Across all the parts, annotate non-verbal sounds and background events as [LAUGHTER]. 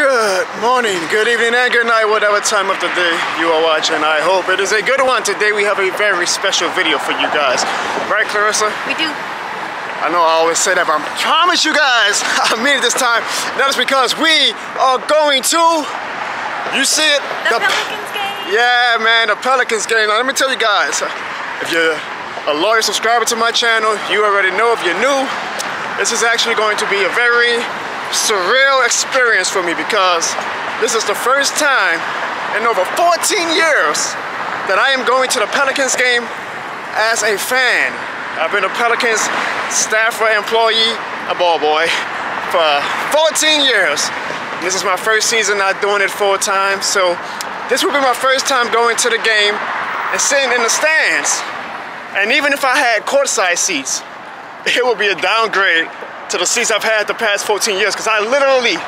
Good morning, good evening, and good night, whatever time of the day you are watching. I hope it is a good one. Today we have a very special video for you guys. Right, Clarissa? We do. I know I always say that, but I promise you guys, [LAUGHS] I mean it this time. That is because we are going to, you see it? The, Pelicans game. Yeah, man, the Pelicans game. Now, let me tell you guys, if you're a loyal subscriber to my channel, you already know if you're new, this is actually going to be a very surreal experience for me because this is the first time in over 14 years that I am going to the Pelicans game as a fan. I've been a Pelicans staffer, employee, a ball boy for 14 years. This is my first season not doing it full time, so this will be my first time going to the game and sitting in the stands. And even if I had courtside seats, [LAUGHS] it would be a downgrade to the seats I've had the past 14 years because I literally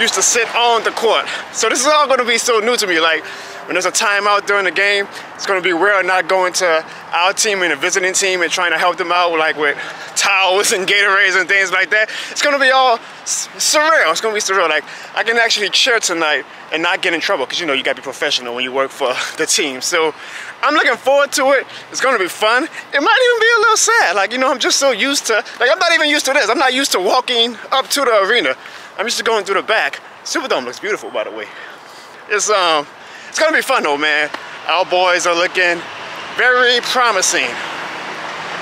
used to sit on the court. So this is all to be so new to me. Like when there's a timeout during the game, it's going to be weird not going to our team and a visiting team and trying to help them out like with towels and Gatorades and things like that. It's going to be all surreal. It's going to be surreal. Like I can actually cheer tonight and not get in trouble because you know you got to be professional when you work for [LAUGHS] the team. So I'm looking forward to it. It's going to be fun. It might even be a little sad. Like, you know, I'm just so used to, like, I'm not even used to this. I'm not used to walking up to the arena. I'm used to going through the back. Superdome looks beautiful, by the way. It's, um, it's going to be fun, though, man. Our boys are looking very promising.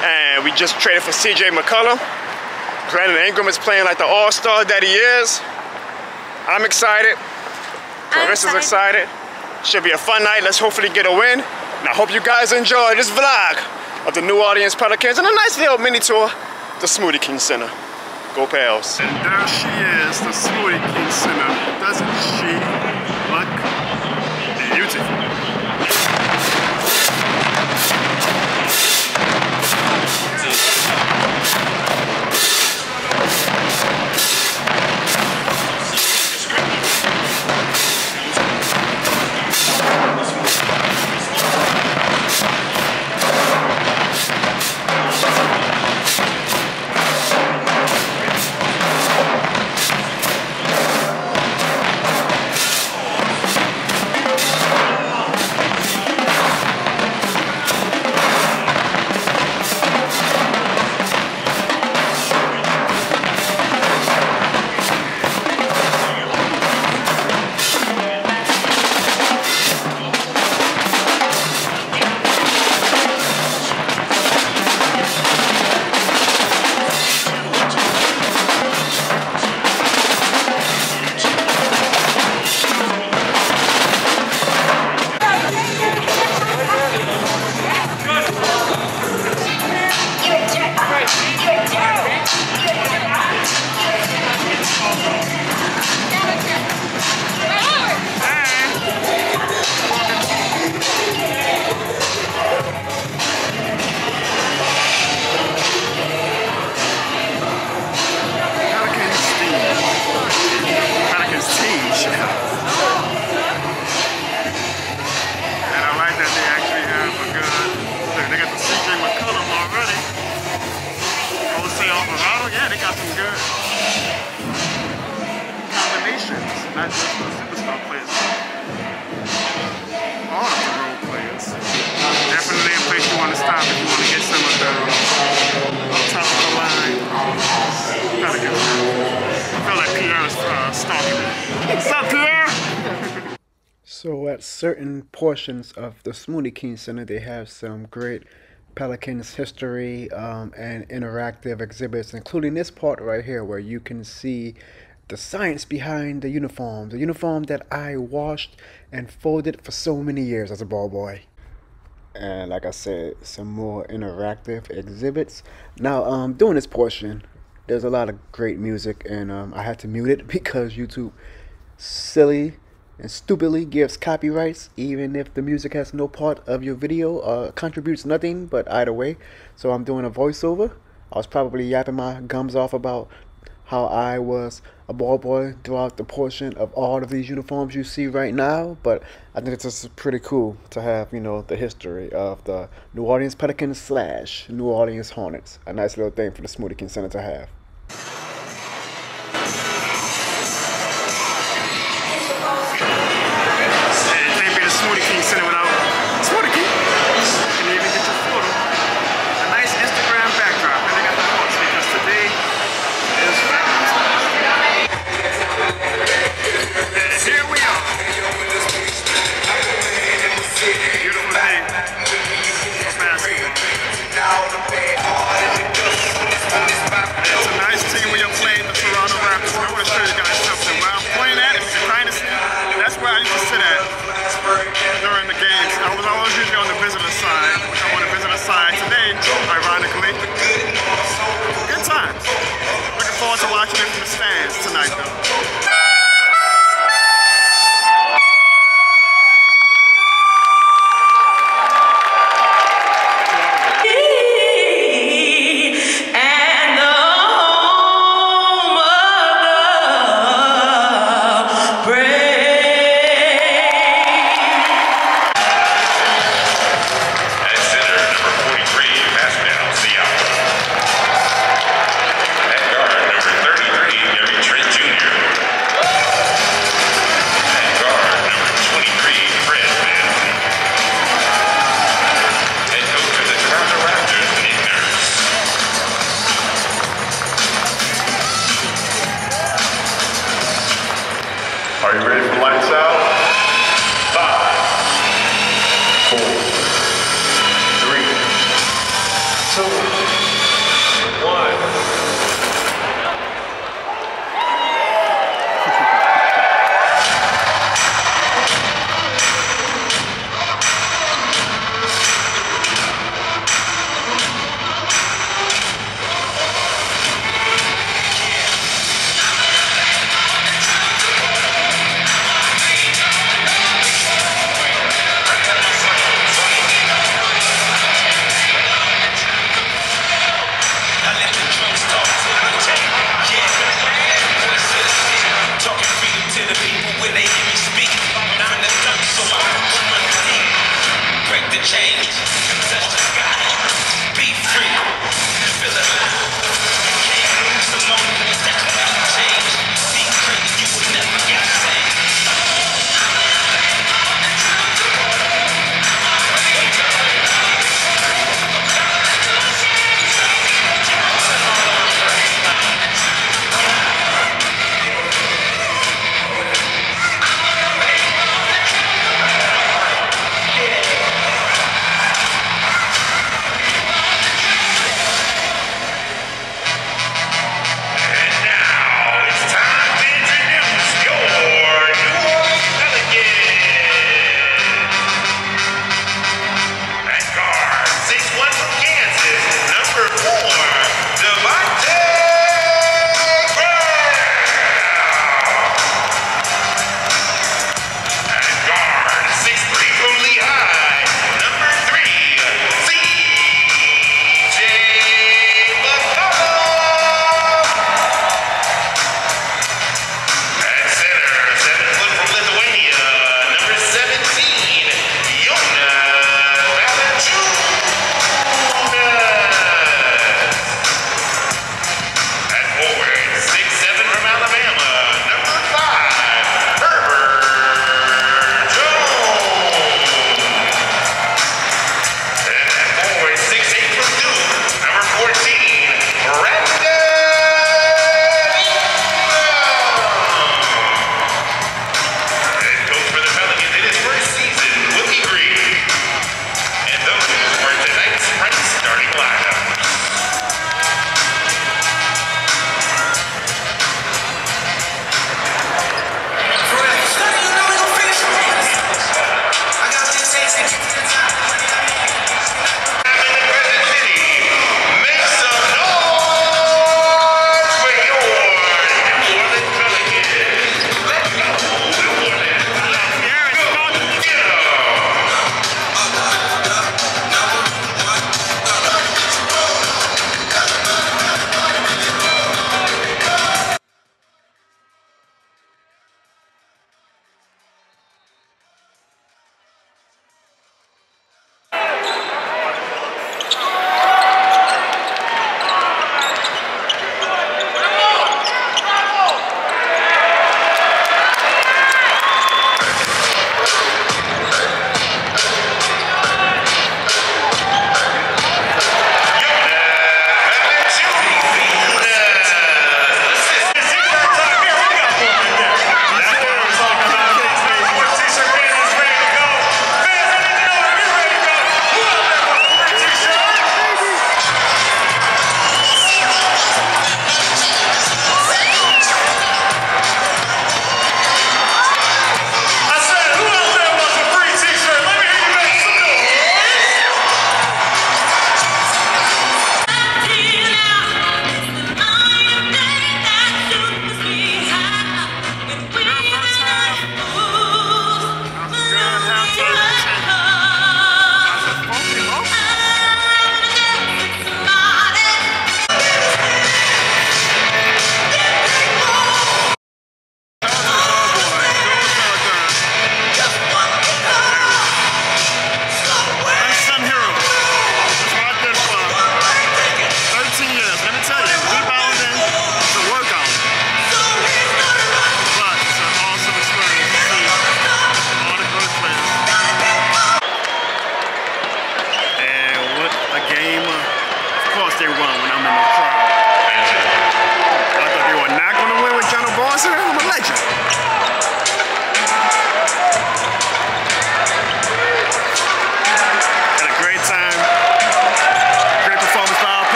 And we just traded for CJ McCollum. Brandon Ingram is playing like the all-star that he is. I'm excited. Clarissa's excited. excited. Should be a fun night. Let's hopefully get a win. And I hope you guys enjoy this vlog of the New Orleans Pelicans and a nice little mini tour the Smoothie King Center. Go Pels. And there she is, the Smoothie King Center. Doesn't she So at certain portions of the Smoothie King Center, they have some great Pelicans history um, and interactive exhibits, including this part right here where you can see the science behind the uniform, the uniform that I washed and folded for so many years as a ball boy. And like I said, some more interactive exhibits. Now, um, doing this portion, there's a lot of great music, and um, I had to mute it [LAUGHS] because YouTube silly and stupidly gives copyrights even if the music has no part of your video uh, contributes nothing but either way so i'm doing a voiceover i was probably yapping my gums off about how I was a ball boy throughout the portion of all of these uniforms you see right now. But I think it's just pretty cool to have, you know, the history of the New Orleans Pelicans slash New Orleans Hornets. A nice little thing for the Smoothie Center to have.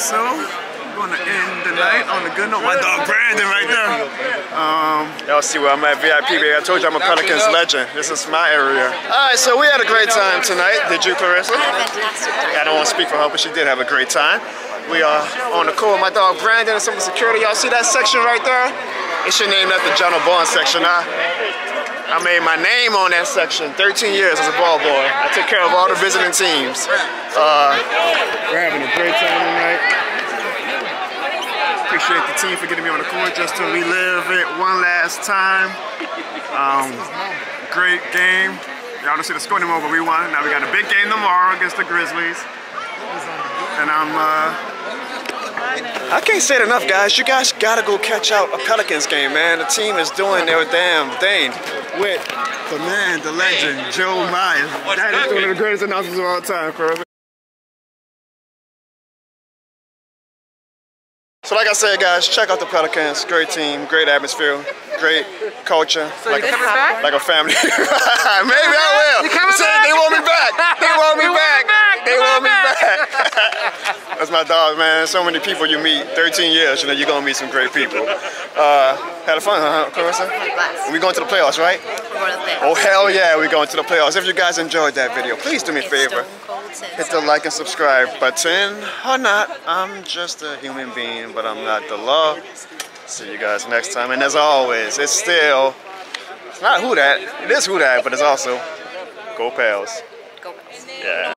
So we're gonna end the night on a good note. My dog Brandon right there. Um, y'all see where I'm at, VIP baby. I told you I'm a Pelicans legend. This is my area. All right, so we had a great time tonight. Did you, Clarissa? I don't want to speak for her, but she did have a great time. We are on the court with my dog Brandon and some of security. Y'all see that section right there? It should name that the Jono Barnes section. I, I made my name on that section 13 years as a ball boy. I took care of all the visiting teams. Uh, we're having a great time tonight. Appreciate the team for getting me on the court just to relive it one last time. Um, great game. Y'all don't see the score anymore, but we won. Now we got a big game tomorrow against the Grizzlies. And I'm, uh, I can't say it enough, guys. You guys gotta go catch out a Pelicans game, man. The team is doing their damn thing with the man, the legend, Joe Myers. That is one of the greatest announcers of all time, bro. So like I said, guys, check out the Pelicans. Great team, great atmosphere, great culture. like, a, like a family. [LAUGHS] Maybe I will. Say they want me back. They want [LAUGHS] me back. They want me back. That's my dog, man. So many people you meet. 13 years, you know, you're gonna meet some great people. Uh, had a fun, huh, Clarissa? Blast. We going to the playoffs, right? We're going to the Oh hell yeah, we're going to the playoffs. If you guys enjoyed that video, please do me a favor. Stone Cold says Hit the like and subscribe button or not. I'm just a human being, but I'm not the law. See you guys next time. And as always, it's still, it's not who that. It is who that, but it's also Go Pels. Go Pels. Yeah.